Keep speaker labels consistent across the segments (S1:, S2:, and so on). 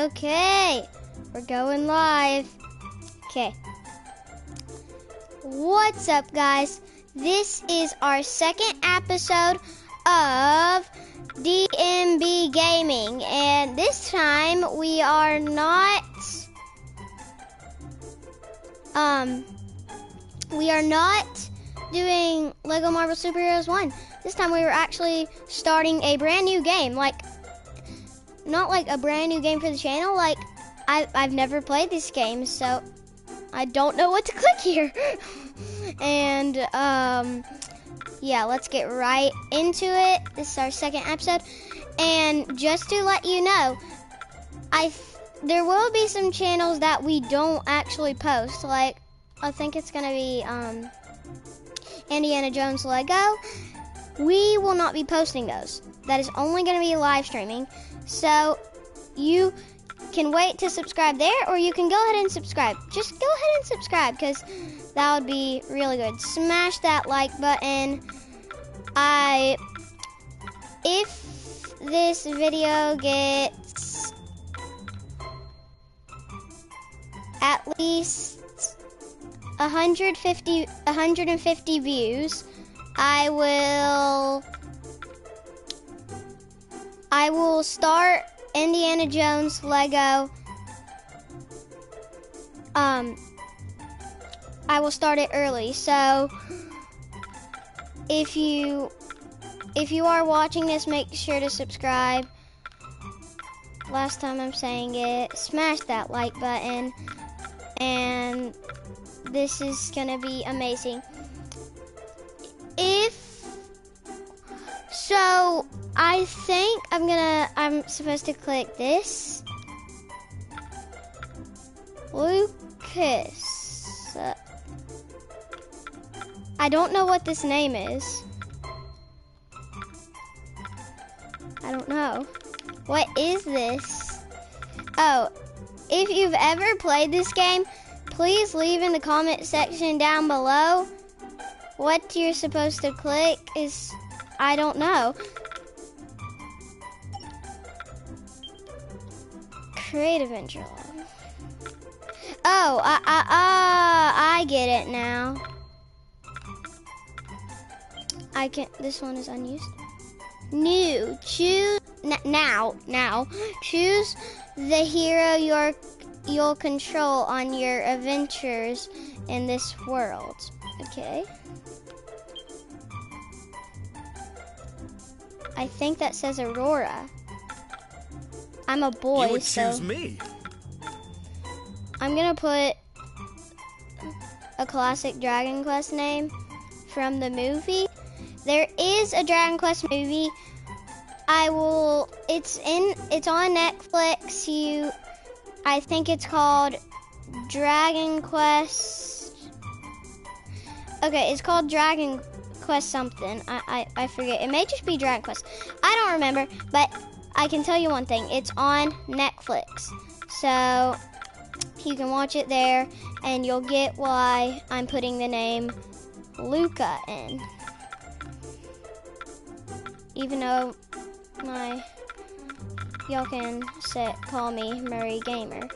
S1: Okay, we're going live. Okay. What's up, guys? This is our second episode of DMB Gaming, and this time we are not. Um, we are not doing Lego Marvel Superheroes 1. This time we were actually starting a brand new game. Like, not like a brand new game for the channel. Like, I, I've never played this game, so I don't know what to click here. and, um, yeah, let's get right into it. This is our second episode. And just to let you know, I there will be some channels that we don't actually post. Like, I think it's gonna be um, Indiana Jones Lego. We will not be posting those. That is only gonna be live streaming. So you can wait to subscribe there, or you can go ahead and subscribe. Just go ahead and subscribe because that would be really good. Smash that like button. I if this video gets at least 150 150 views, I will I will start Indiana Jones Lego um I will start it early. So if you if you are watching this, make sure to subscribe. Last time I'm saying it, smash that like button. And this is gonna be amazing. If so, I think I'm gonna, I'm supposed to click this. Lucas. I don't know what this name is. I don't know. What is this? Oh, if you've ever played this game, please leave in the comment section down below what you're supposed to click is I don't know. Creative intro. Oh, I, I, uh, I get it now. I can't, this one is unused. New, choose, now, now, choose the hero you're, you'll control on your adventures in this world. Okay. I think that says Aurora. I'm a boy,
S2: you would
S1: so
S2: choose me.
S1: I'm gonna put a classic Dragon Quest name from the movie. There is a Dragon Quest movie. I will. It's in. It's on Netflix. You. I think it's called Dragon Quest. Okay, it's called Dragon Quest something. I, I, I forget. It may just be Dragon Quest. I don't remember, but I can tell you one thing. It's on Netflix. So you can watch it there and you'll get why I'm putting the name Luca in. Even though my y'all can set call me Murray Gamer.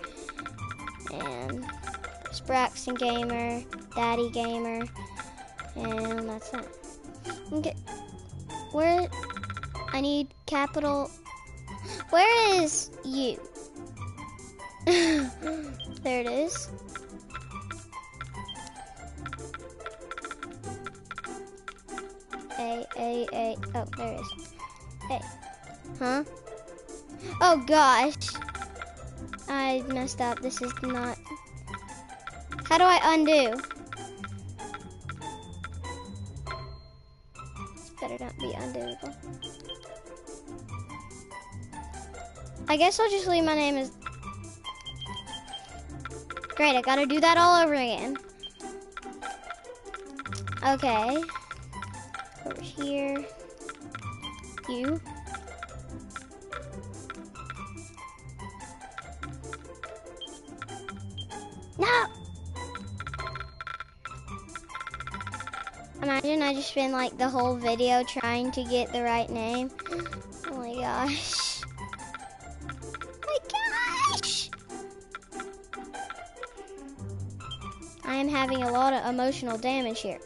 S1: And it's Braxton Gamer, Daddy Gamer, and that's it. Okay. Where I need capital where is you? there it is. A, A, A. Oh, there it is. A. Huh? Oh gosh. I messed up. This is not. How do I undo? Better not be undoable. I guess I'll just leave my name as. Great, I gotta do that all over again. Okay. Over here. You. Imagine I just spend like the whole video trying to get the right name. Oh my gosh. Oh my gosh! I am having a lot of emotional damage here.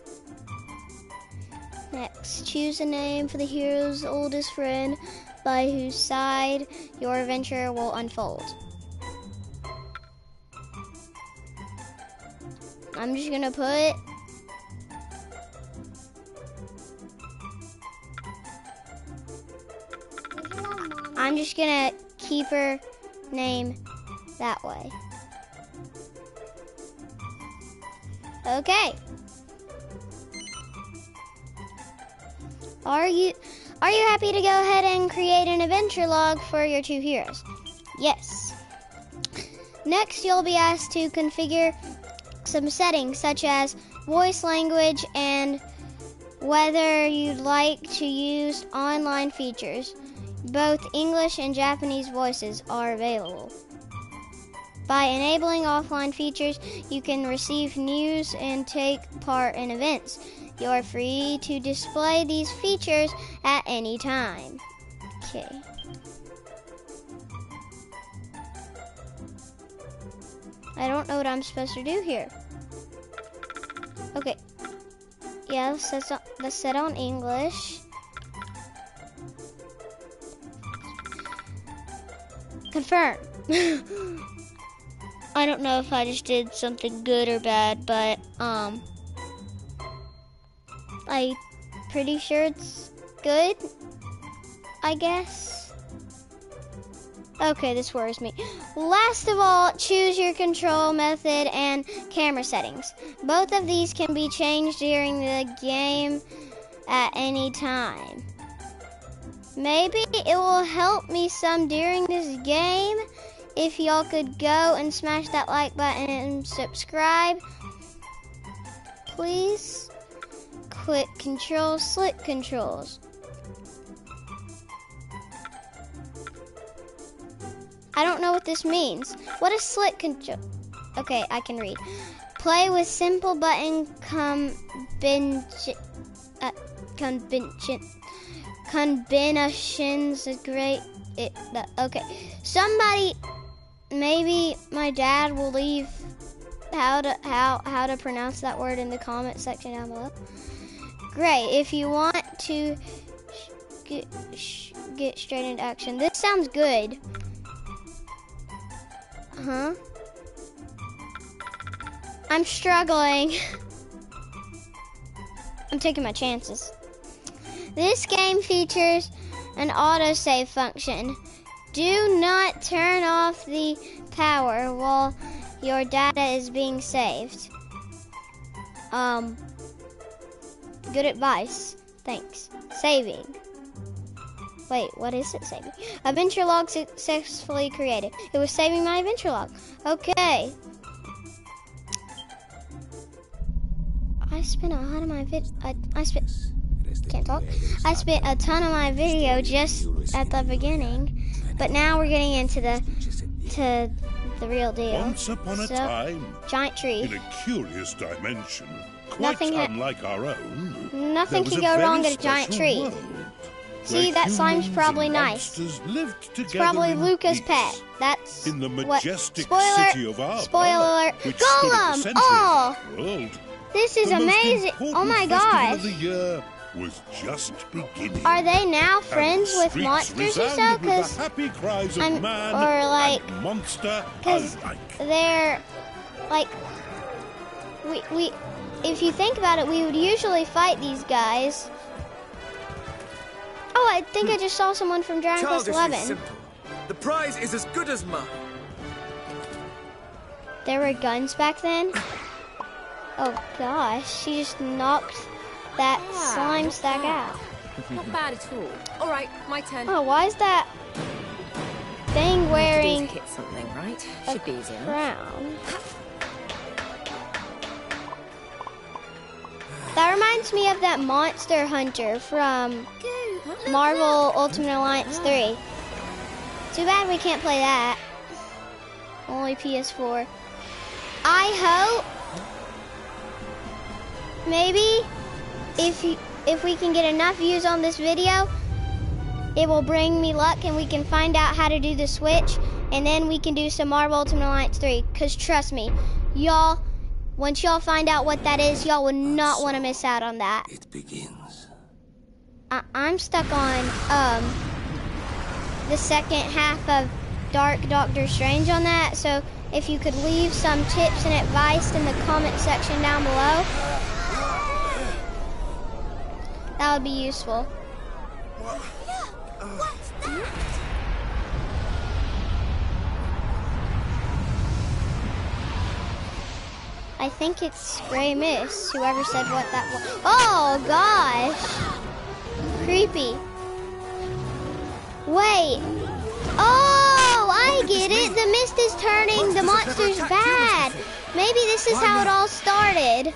S1: Next, choose a name for the hero's oldest friend by whose side your adventure will unfold. I'm just gonna put just gonna keep her name that way. Okay. Are you are you happy to go ahead and create an adventure log for your two heroes? Yes. Next, you'll be asked to configure some settings such as voice language and whether you'd like to use online features. Both English and Japanese voices are available. By enabling offline features, you can receive news and take part in events. You are free to display these features at any time. Okay. I don't know what I'm supposed to do here. Okay. Yeah, let's set, on, set on English. Confirm. I don't know if I just did something good or bad, but um, I pretty sure it's good. I guess. Okay, this worries me. Last of all, choose your control method and camera settings. Both of these can be changed during the game at any time. Maybe it will help me some during this game if y'all could go and smash that like button and subscribe. Please. Quick controls, slick controls. I don't know what this means. What is slick control? Okay, I can read. Play with simple button combination. Uh, combinations is great. It, okay, somebody, maybe my dad will leave how to how how to pronounce that word in the comment section down below. Great. If you want to get get straight into action, this sounds good. Huh? I'm struggling. I'm taking my chances. This game features an autosave function. Do not turn off the power while your data is being saved. Um, good advice. Thanks. Saving. Wait, what is it saving? Adventure log successfully created. It was saving my adventure log. Okay. I spent a lot of my vid. I, I spent can't talk. I spent a ton of my video just at the beginning, but now we're getting into the to the real deal.
S2: Once upon a
S1: So,
S2: time,
S1: giant tree.
S2: in a curious dimension, quite
S1: Nothing
S2: unlike our own,
S1: Nothing can go wrong at a giant tree. See, that slime's probably nice. It's probably Luca's pet. That's
S2: In the
S1: what. Spoiler.
S2: city of Arba,
S1: spoiler alert.
S2: which stood at the
S1: Golem! Oh,
S2: world,
S1: this is amazing. Oh my gosh.
S2: Of the year was just beginning.
S1: Are they now friends
S2: the
S1: with monsters or so? Because
S2: the happy cries of
S1: I'm-
S2: man
S1: or like-
S2: and monster
S1: 'cause
S2: alike.
S1: they're like we we if you think about it, we would usually fight these guys. Oh, I think I hmm. just saw someone from Dragon Quest
S3: Childishly
S1: Eleven.
S3: simple. The prize is as good as mine.
S1: There were guns back then. Oh gosh, she just knocked that
S4: Ah,
S1: slime
S4: not
S1: stack
S4: bad.
S1: out.
S4: Not bad at all. All right, my turn.
S1: Oh, why is that thing
S4: All I have to do is
S1: wearing
S4: hit something, right?
S1: a
S4: Should be easy
S1: crown? That reminds me of that monster hunter from Marvel Ultimate Alliance 3. Too bad we can't play that. Only PS4. I hope maybe if you, if we can get enough views on this video, it will bring me luck and we can find out how to do the switch and then we can do some Marvel Ultimate Alliance 3 cuz trust me, y'all Once y'all find out what that is, y'all would not want to miss out on that.
S5: It begins.
S1: I- I'm stuck on um the second half of Dark Doctor Strange on that. So if you could leave some tips and advice in the comment section down below, that would be useful.
S6: What's that?
S1: I think it's Grey Mist, whoever said what that was. Oh gosh! Creepy. Wait. Oh, I get it. The mist is turning the monsters bad. Maybe this is how it all started.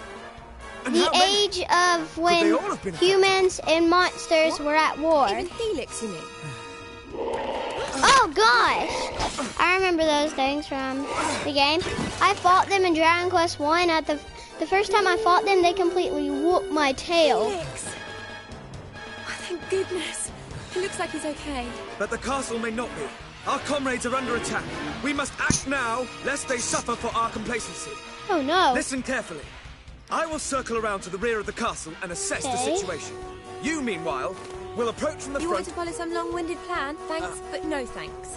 S3: And
S1: The age of when
S3: they all
S1: humans and monsters were at war.
S4: Even Healix, you mean?
S1: Oh gosh! I remember those things from the game. I fought them in Dragon Quest One. At the the first time I fought them, they completely whooped my tail.
S4: Healix! Oh, thank goodness. He looks like he's okay.
S3: But the castle may not be. Our comrades are under attack. We must act now, lest they suffer for our complacency.
S1: Oh no!
S3: Listen carefully. I will circle around to the rear of the castle and assess
S1: Okay.
S3: the situation. You, meanwhile, will approach from the front.
S4: You want to follow some long-winded plan? Thanks, uh. but no thanks.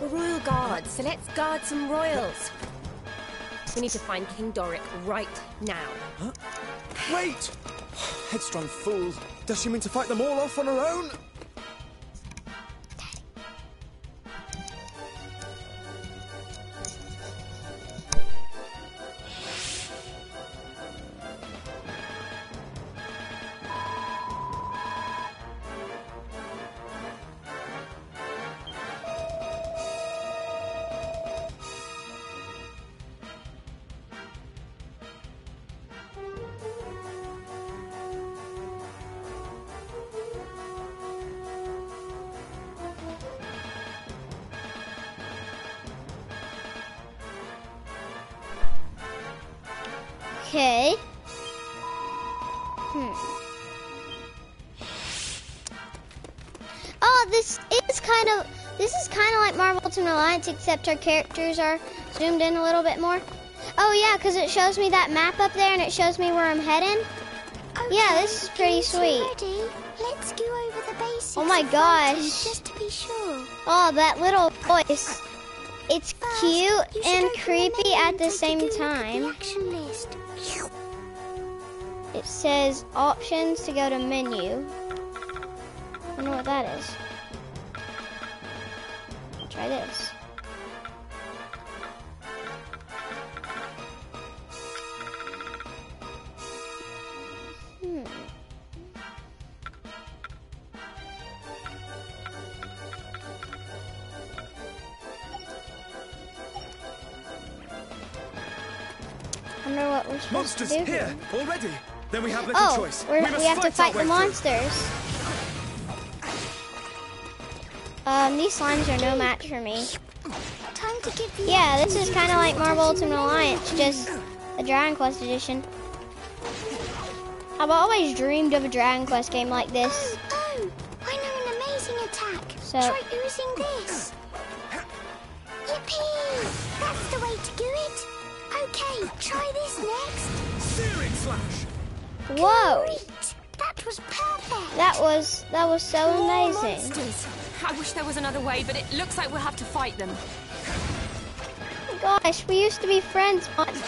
S4: We're royal guards, so let's guard some royals. We need to find King Doric right now.
S3: Wait! Headstrong fool. Does she mean to fight them all off on her own?
S1: Okay. Hmm. Oh, this is kind of this is kind of like Marvel Ultimate Alliance, except our characters are zoomed in a little bit more. Oh yeah, because it shows me that map up there and it shows me where I'm heading. Yeah, this is pretty sweet.
S6: Ready? Let's go over the basics.
S1: Oh my gosh.
S6: Just to be sure.
S1: Oh, that little voice. It's
S6: First,
S1: cute and creepy at the same time. Says options to go to menu. I don't know what that is. I'll Try this. Hmm. Wonder what we're supposed
S3: Monsters
S1: to do
S3: here already. Then we have little
S1: Oh,
S3: choice.
S1: we're,
S3: we
S1: we,
S3: must
S1: have to fight the monsters. Um, these slimes are no match for me.
S6: Time to give the
S1: Yeah, this is kind of like
S6: list
S1: Marvel
S6: to the
S1: Ultimate. Alliance, just a Dragon Quest edition. I've always dreamed of a Dragon Quest game like this.
S6: Oh, I know an amazing attack.
S1: So-
S6: Try
S1: Whoa,
S6: Great. That was perfect.
S1: that was that was so
S4: More
S1: amazing.
S4: monsters. I wish there was another way, but it looks like we'll have to fight them.
S1: Gosh, we used to be friends. once.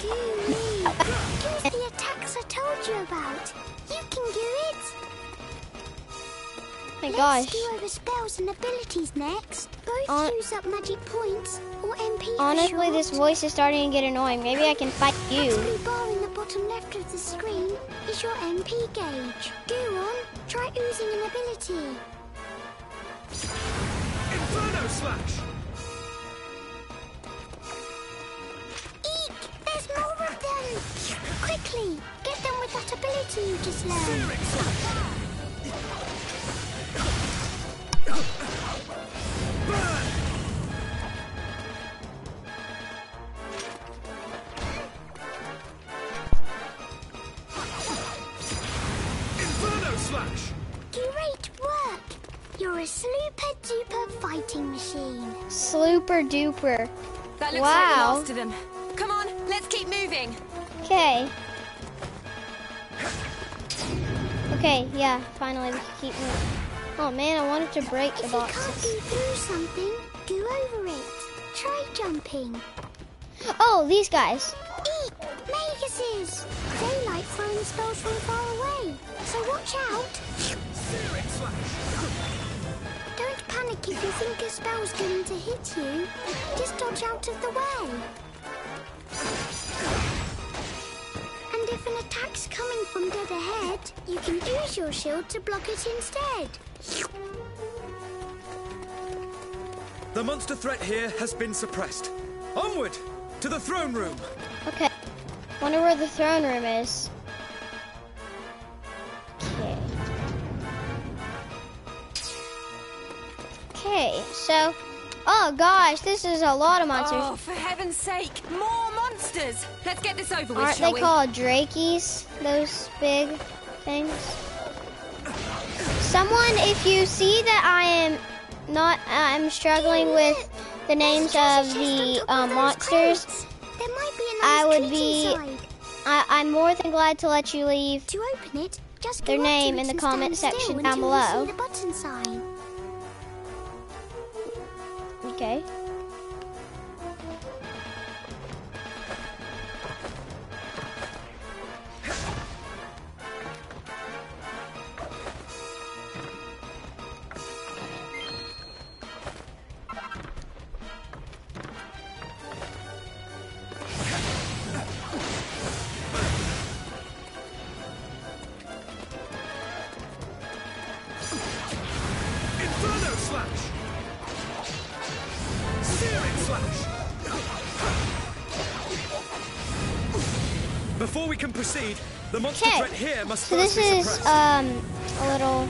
S6: Gooey. Use the attacks I told you about. You can do it.
S1: my
S6: Let's
S1: gosh.
S6: go over spells and abilities next. Both
S1: Hon-
S6: use up magic points or MP
S1: Honestly,
S6: short.
S1: this voice is starting to get annoying. Maybe I can fight
S6: The
S1: you.
S6: Blue bar in the bottom left of the screen is your MP gauge. Go on, try oozing an ability.
S3: Inferno slash.
S6: Eek! There's more of them! Quickly, get them with that ability you just learned.
S3: Burn.
S6: Fighting machine.
S1: Slooper duper.
S4: That looks like we
S1: Wow.
S4: lost to them. Come on, let's keep moving.
S1: Okay. Okay, yeah, finally we can keep moving. Oh man, I wanted to break the
S6: If you can't
S1: boxes.
S6: go through something, go over it. Try jumping.
S1: Oh, these guys.
S6: Eek! Maguses! They like throwing spells from far away. So watch out. If you think a spell's going to hit you. Just dodge out of the way. And if an attack's coming from dead ahead, you can use your shield to block it instead.
S3: The monster threat here has been suppressed. Onward! To the throne room!
S1: Okay. Wonder where the throne room is. Okay, so. Oh gosh, this is a lot of monsters.
S4: Oh, for heaven's sake, more monsters! Let's get this over with,
S1: Aren't they
S4: we?
S1: called Drackies? Those big things? Someone, if you see that I am not, I'm struggling with the names of the
S6: on top of those
S1: monsters,
S6: crates. There might be a
S1: I would be- I, I'm more than glad to let you leave.
S6: To open it, just
S1: Their
S6: go up to
S1: name in the comment section down below. Okay. So this is um a little.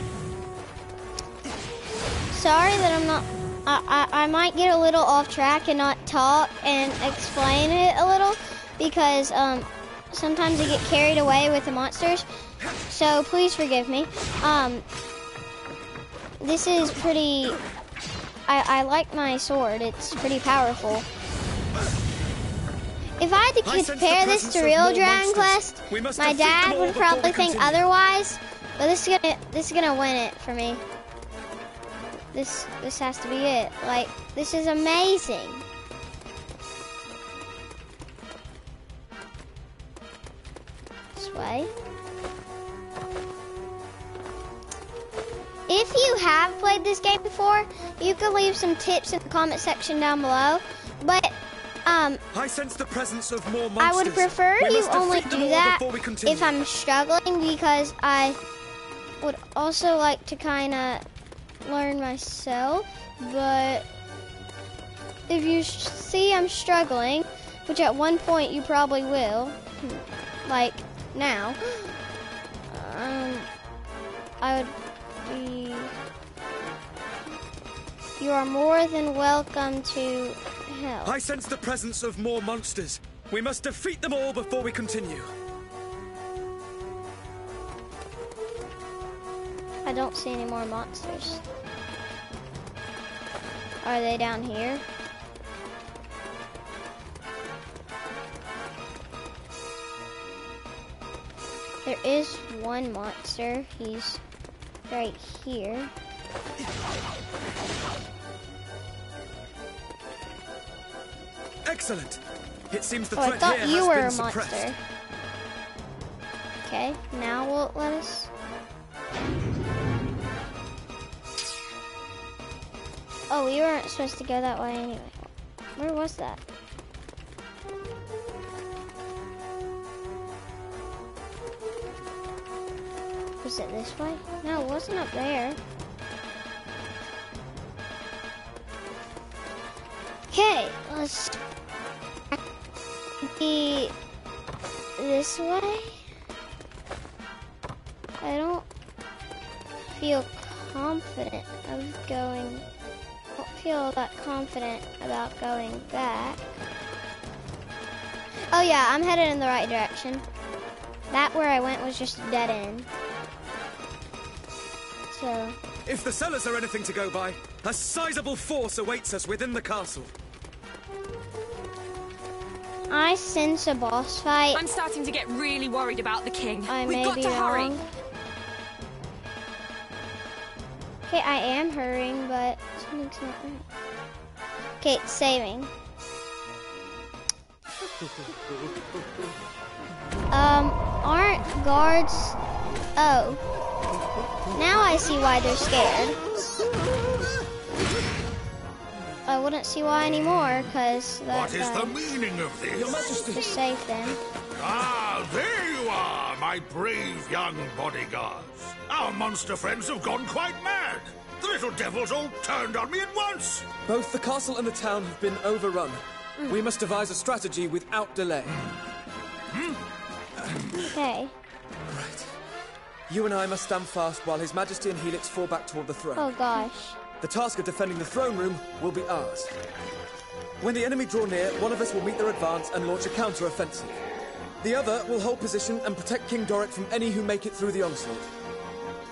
S1: Sorry that I'm not. I, I I might get a little off track and not talk and explain it a little because um sometimes I get carried away with the monsters. So please forgive me. Um, this is pretty. I, I like my sword. It's pretty powerful. If I had to
S3: I
S1: compare this to real Dragon. Quest, my dad would probably think
S3: continue.
S1: otherwise. But this is gonna this is gonna win it for me. This this has to be it. Like this is amazing. This way. If you have played this game before, you can leave some tips in the comment section down below. But um,
S3: I sense the presence of more monsters.
S1: I would prefer
S3: We
S1: you only do that
S3: before we continue.
S1: if I'm struggling because I would also like to kind of learn myself. But if you sh- see I'm struggling, which at one point you probably will, hmm, like now, um, I would be. You are more than welcome to
S3: I sense the presence of more monsters. We must defeat them all before we continue.
S1: I don't see any more monsters. Are they down here? There is one monster. He's right here.
S3: Excellent. It seems the
S1: Oh, I thought
S3: here
S1: you were a
S3: suppressed.
S1: monster. Okay, now will it let us? Oh, we weren't supposed to go that way anyway. Where was that? Was it this way? No, it wasn't up there. Okay, let's this way. I don't feel confident of going. I don't feel that confident about going back. Oh yeah, I'm headed in the right direction. That where I went was just a dead end. So
S3: If the cellars are anything to go by, a sizable force awaits us within the castle.
S1: I sense a boss fight.
S4: I'm starting to get really worried about the king.
S1: I
S4: We've
S1: may
S4: got
S1: be
S4: to hurry.
S1: Okay, I am hurrying, but something's not right. Okay, it's saving. Um, aren't guards? Oh, now I see why they're scared. I wouldn't see why anymore, cause that
S2: What is
S1: guy
S2: the uh, meaning of this? Your?
S3: Majesty.
S1: just saved them.
S2: Ah, there you are, my brave young bodyguards. Our monster friends have gone quite mad. The little devils all turned on me at once.
S3: Both the castle and the town have been overrun. Mm. We must devise a strategy without delay. Hmm?
S1: Okay.
S3: Right. You and I must stand fast while His Majesty and Healix fall back toward the throne.
S1: Oh gosh.
S3: The task of defending the throne room will be ours. When the enemy draw near, one of us will meet their advance and launch a counter-offensive. The other will hold position and protect King Doric from any who make it through the onslaught.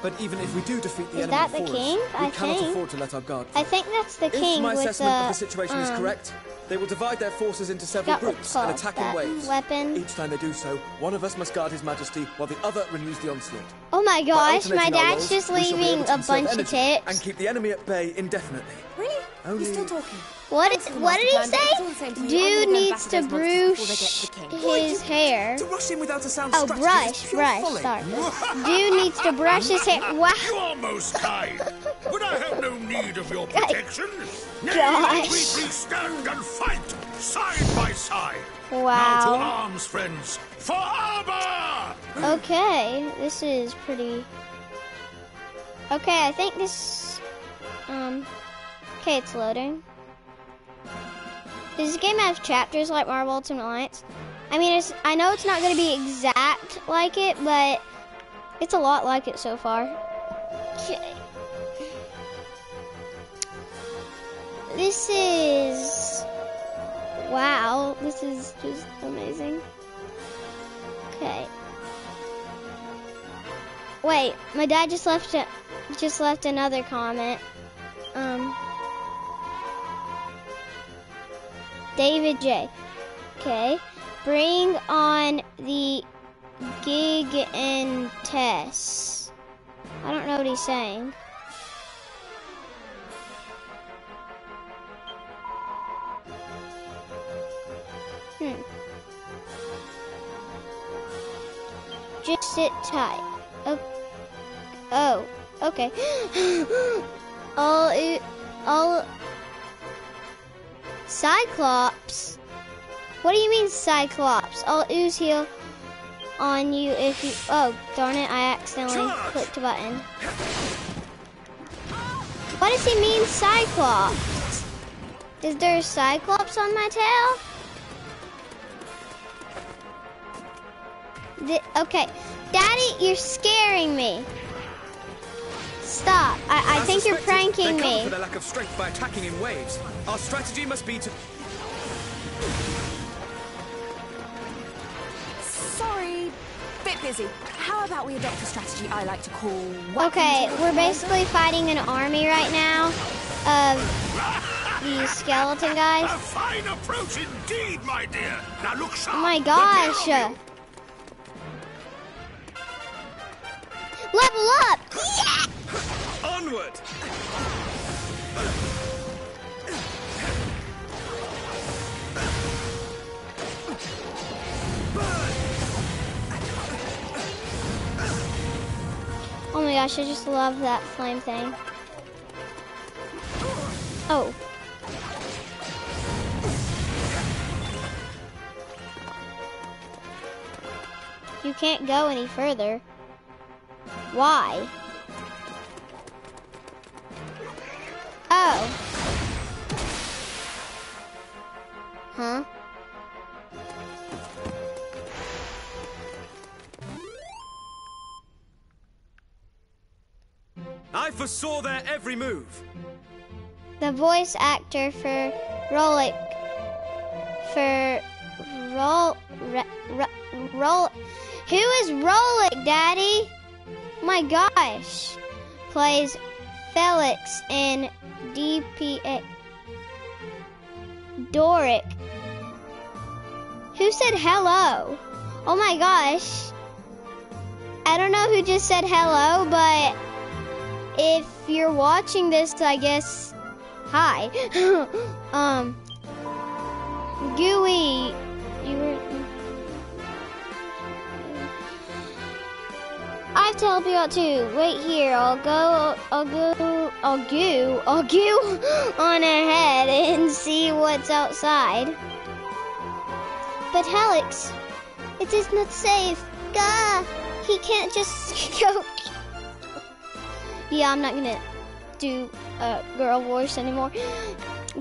S3: But even if we do defeat the
S1: Is
S3: enemy
S1: that the
S3: for us,
S1: king?
S3: we
S1: I
S3: cannot
S1: think.
S3: afford to let our guard
S1: I think that's the
S3: If
S1: king
S3: my
S1: with
S3: assessment
S1: the,
S3: of the situation is
S1: um,
S3: correct, they will divide their forces into several groups and attack in waves.
S1: weapon.
S3: Each time they do so, one of us must guard His Majesty while the other renews the onslaught.
S1: Oh my gosh, my dad's
S3: roles,
S1: just
S3: we shall be
S1: leaving a bunch of
S3: energy
S1: tips.
S3: and keep the enemy at bay indefinitely.
S4: Really?
S3: Only-
S4: You're still talking.
S1: What,
S4: Thanks for the
S1: what did he
S4: master plan, but it's all the
S1: say?
S4: same to me. I'm
S1: Dude needs to
S4: to those monsters
S1: brush
S4: before they get to the king.
S1: his hair.
S3: To rush in without a sound
S1: Oh, brush, brush, sorry. Dude needs to brush his hair. Wow.
S2: You are most kind, but I have no need of your protection. Nay,
S1: Gosh.
S2: let we stand and fight side by side. Now to
S1: Wow.
S2: arms, friends, for armor!
S1: Okay, this is pretty. Okay, I think this. Um. Okay, it's loading. Does this game have chapters like Marvel Ultimate Alliance? I mean, it's. I know it's not going to be exact like it, but it's a lot like it so far. Okay. This is. Wow, this is just amazing. Okay. Wait, my dad just left a, just left another comment. Um David Jaye. Okay. Bring on the gig and Tess. I don't know what he's saying. Hmm. Just sit tight. Oh, oh okay. all, all. Cyclops. What do you mean, Cyclops? I'll ooze heal on you if you. Oh, darn it! I accidentally
S2: Charge!
S1: clicked a button. What does he mean, Cyclops? Is there a Cyclops on my tail? Th- okay, Daddy, you're scaring me. Stop! I, I think you're pranking
S3: they cover
S1: me.
S3: for their lack of strength by attacking in waves. Our strategy must be to.
S4: Sorry, bit busy. How about we adopt a strategy I like to call...
S1: Okay, we're
S4: Commander?
S1: basically fighting an army right now of these skeleton guys.
S2: A fine approach indeed, my dear. Now look sharp.
S1: Oh my gosh!
S2: of.
S1: Level up! Yeah!
S3: Onward!
S1: Oh my gosh, I just love that flame thing. Oh. You can't go any further. Why? Oh. Huh?
S3: I foresaw their every move.
S1: the voice actor for Rolik for Rol Ro- Ro- Rol Who is Rolik, Daddy? My gosh. Plays Felix in DPA Doric. Who said hello? Oh my gosh. I don't know who just said hello, but if you're watching this, I guess, hi. um, Gooey, you were. I help you out too. Wait here. I'll go. I'll go. I'll go. I'll go on ahead and see what's outside. But Healix, it is not safe. Gah! He can't just go. Yeah, I'm not gonna do a girl voice anymore.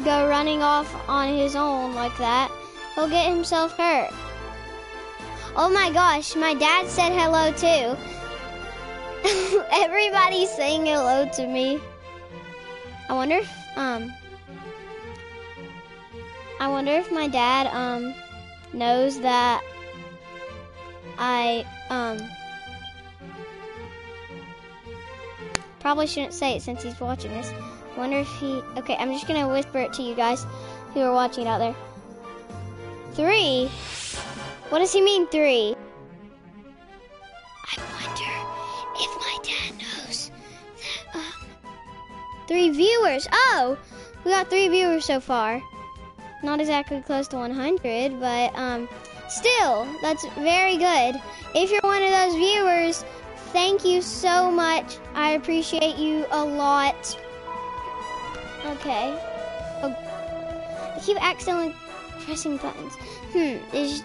S1: Go running off on his own like that. He'll get himself hurt. Oh my gosh, my dad said hello too. Everybody's saying hello to me. I wonder if um I wonder if my dad um knows that I um probably shouldn't say it since he's watching this. Wonder if he Okay, I'm just going to whisper it to you guys who are watching it out there. 3 What does he mean 3? Three viewers. Oh, we got three viewers so far. Not exactly close to 100, but um, still, that's very good. If you're one of those viewers, thank you so much. I appreciate you a lot. Okay. Oh, I keep accidentally pressing buttons. Hmm, is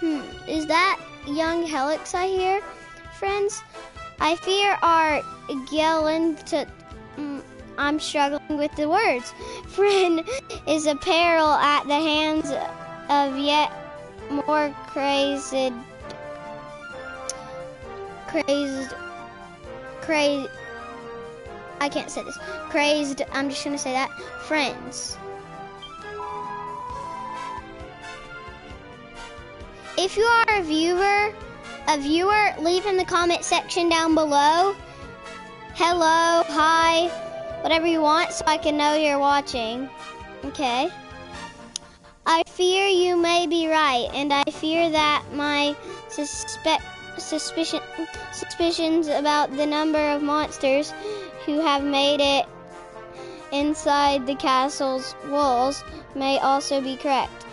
S1: hmm, is that young Healix I hear, friends? I fear our mm, Mm, I'm struggling with the words. Friend is a peril at the hands of yet more crazed, crazed, crazed. I can't say this. Crazed. I'm just gonna say that. Friends. If you are a viewer, a viewer, leave in the comment section down below. Hello, hi, whatever you want so I can know you're watching. Okay. I fear you may be right, and I fear that my suspect suspicion suspicions about the number of monsters who have made it inside the castle's walls may also be correct.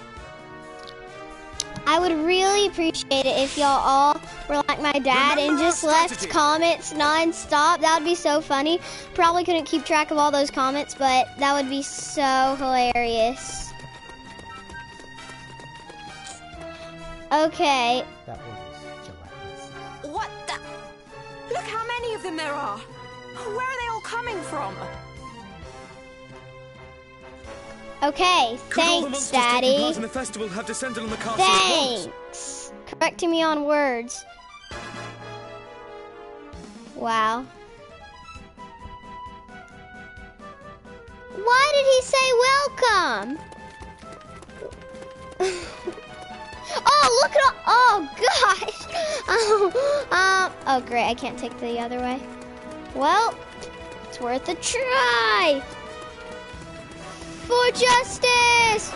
S1: I would really appreciate it if y'all all were like my dad and just left comments non-stop. That would be so funny. Probably couldn't keep track of all those comments, but that would be so hilarious. Okay,
S5: That was gelatinous.
S4: What the? Look how many of them there are. Where are they all coming from?
S1: Okay,
S3: Could
S1: thanks, Daddy.
S3: part the festival have descended on the castle at?
S1: Thanks. Correcting me on words. Wow. Why did he say welcome? oh, look at all. Oh, gosh. Oh, um, oh, great. I can't take the other way. Well, it's worth a try. For justice.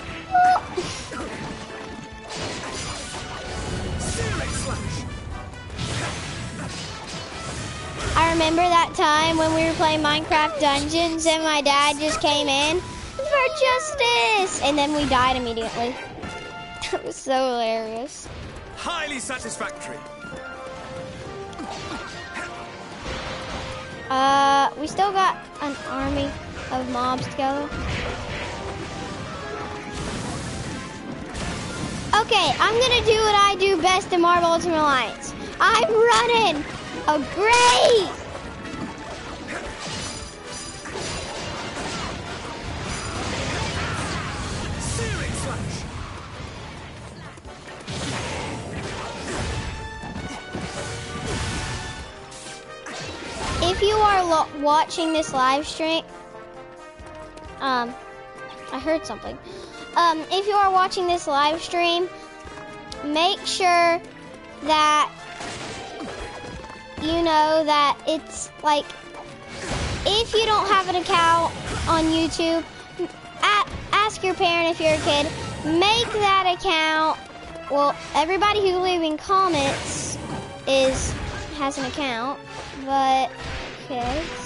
S1: I remember that time when we were playing Minecraft Dungeons and my dad just came in for justice, and then we died immediately. That was so hilarious.
S3: Highly satisfactory.
S1: Uh, we still got an army of mobs together. Okay, I'm gonna do what I do best in Marvel Ultimate Alliance. I'm running. Oh, great! If you are watching this live stream, um, I heard something. Um, if you are watching this live stream, make sure that you know that it's like if you don't have an account on YouTube, ask your parent if you're a kid. Make that account. Well, everybody who leaving comments is has an account, but kids. Okay,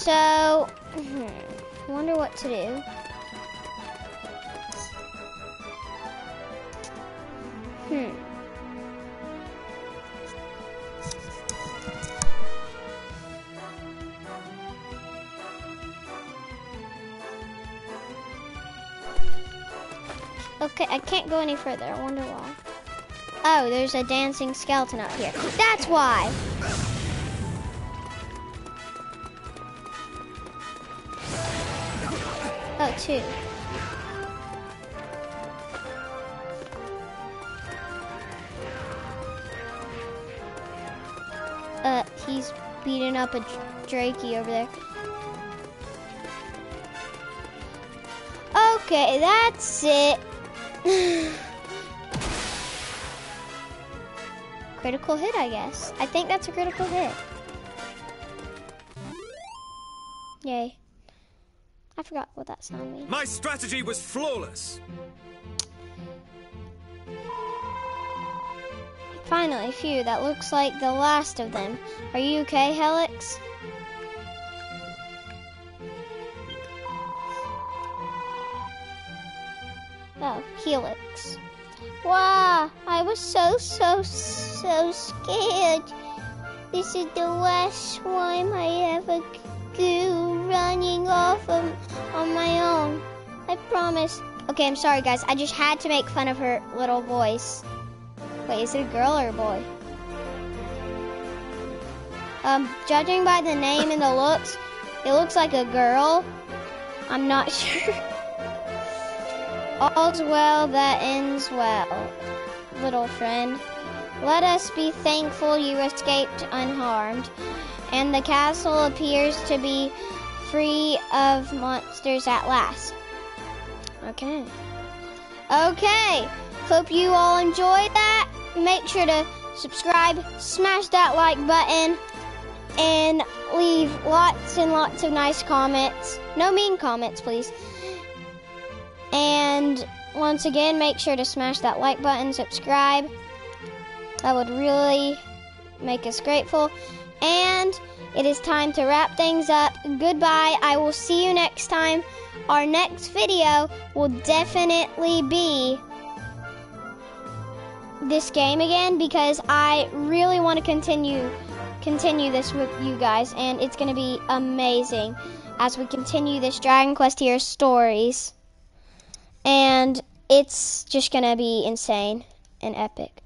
S1: so hmm, wonder what to do. Hmm. Okay, I can't go any further. I wonder why. Oh, there's a dancing skeleton up here. That's why. Uh, he's beating up a Dracky over there. Okay, that's it. critical hit, I guess. I think that's a critical hit. Yay. I forgot what that sound means.
S3: My strategy was flawless.
S1: Finally, phew, that looks like the last of them. Are you okay, Healix? Oh, Healix. Wow, I was so, so, so scared. This is the last slime I ever do running off of, on my own. I promise. Okay, I'm sorry, guys. I just had to make fun of her little voice. Wait, is it a girl or a boy? Um, judging by the name and the looks, it looks like a girl. I'm not sure. All's well that ends well, little friend. Let us be thankful you escaped unharmed, and the castle appears to be free of monsters at last. Okay. Okay. Hope you all enjoyed that. Make sure to subscribe, smash that like button, and leave lots and lots of nice comments. No mean comments, please. And once again, make sure to smash that like button, subscribe. That would really make us grateful. And it is time to wrap things up. Goodbye. I will see you next time. Our next video will definitely be this game again because I really want to continue continue this with you guys and it's going to be amazing as we continue this Dragon Quest Heroes stories. And it's just going to be insane and epic.